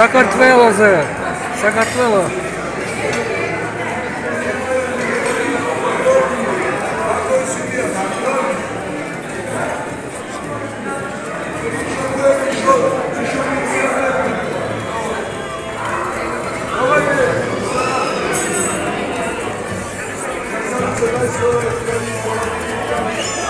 Sacartvela, Zé. Sacartvela. Thank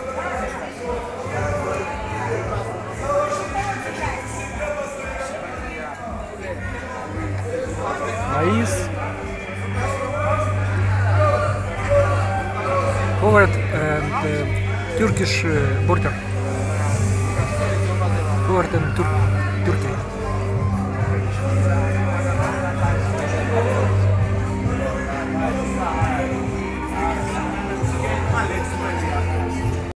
país. Over and, Turkish border. Over and Tur Turkey.